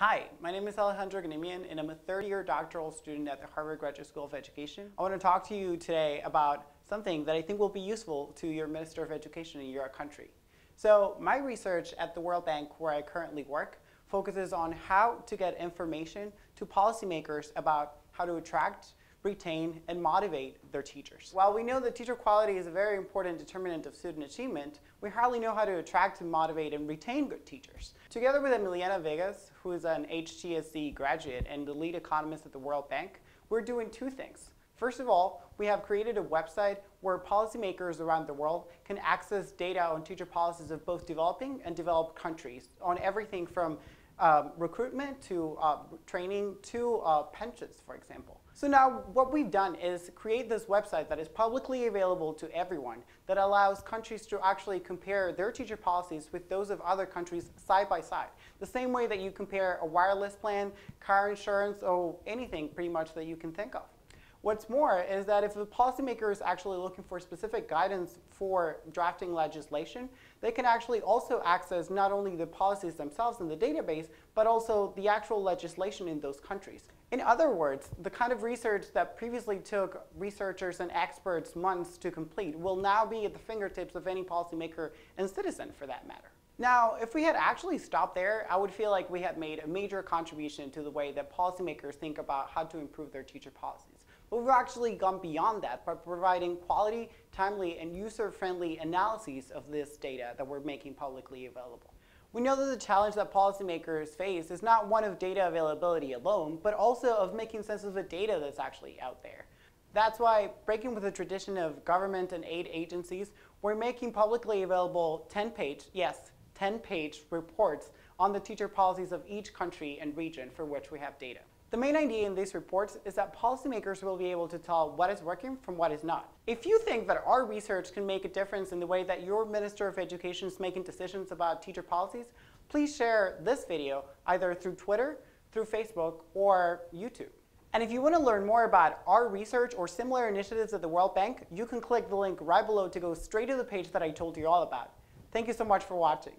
Hi, my name is Alejandro Ganimian, and I'm a third year doctoral student at the Harvard Graduate School of Education. I want to talk to you today about something that I think will be useful to your Minister of Education in your country. So, my research at the World Bank, where I currently work, focuses on how to get information to policymakers about how to attract, retain, and motivate their teachers. While we know that teacher quality is a very important determinant of student achievement, we hardly know how to attract and motivate and retain good teachers. Together with Emiliana Vegas, who is an HGSE graduate and the lead economist at the World Bank, we're doing two things. First of all, we have created a website where policymakers around the world can access data on teacher policies of both developing and developed countries on everything from um, recruitment to uh, training to uh, pensions, for example. So now what we've done is create this website that is publicly available to everyone that allows countries to actually compare their teacher policies with those of other countries side by side. The same way that you compare a wireless plan, car insurance, or anything pretty much that you can think of. What's more is that if the policymaker is actually looking for specific guidance for drafting legislation, they can actually also access not only the policies themselves in the database, but also the actual legislation in those countries. In other words, the kind of research that previously took researchers and experts months to complete will now be at the fingertips of any policymaker and citizen for that matter. Now, if we had actually stopped there, I would feel like we had made a major contribution to the way that policymakers think about how to improve their teacher policies. But we've actually gone beyond that by providing quality, timely, and user-friendly analyses of this data that we're making publicly available. We know that the challenge that policymakers face is not one of data availability alone, but also of making sense of the data that's actually out there. That's why, breaking with the tradition of government and aid agencies, we're making publicly available 10-page, yes, 10-page reports on the teacher policies of each country and region for which we have data. The main idea in these reports is that policymakers will be able to tell what is working from what is not. If you think that our research can make a difference in the way that your Minister of Education is making decisions about teacher policies, please share this video either through Twitter, through Facebook, or YouTube. And if you want to learn more about our research or similar initiatives at the World Bank, you can click the link right below to go straight to the page that I told you all about. Thank you so much for watching.